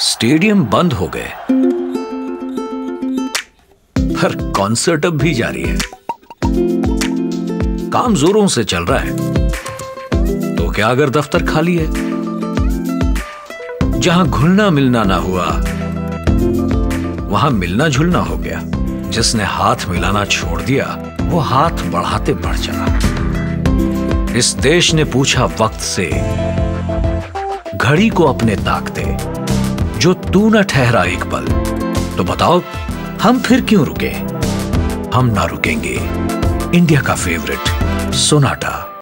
Stadium बंद हो गए। पर कॉन्सर्ट अब भी जारी है। काम जोरों से चल रहा है। तो क्या अगर दफ्तर खाली है? जहाँ घुलना मिलना ना हुआ, वहाँ मिलना झुलना हो गया। जिसने हाथ मिलाना छोड़ दिया, वो हाथ बढ़ाते बढ़ चला। इस देश ने पूछा वक्त से, घड़ी को अपने ताकते। जो तू न ठहरा एक पल। तो बताओ, हम फिर क्यों रुके? हम ना रुकेंगे। इंडिया का फेवरेट सोनाटा।